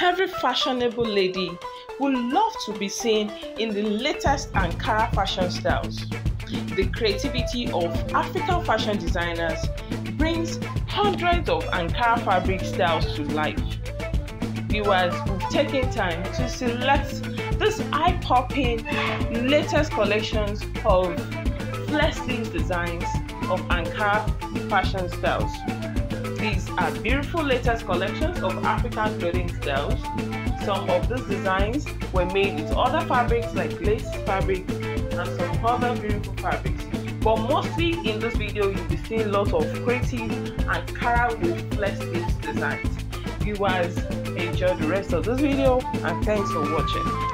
Every fashionable lady would love to be seen in the latest Ankara fashion styles. The creativity of African fashion designers brings hundreds of Ankara fabric styles to life. Viewers, we've taken time to select these eye-popping latest collections of flex sleeve designs of Ankara fashion styles. These are beautiful latest collections of African clothing styles. Some of these designs were made with other fabrics like lace fabric and some other beautiful fabrics. But mostly in this video, you'll be seeing lots of creative Ankara with flex sleeve designs. Viewers, enjoy the rest of this video and thanks for watching.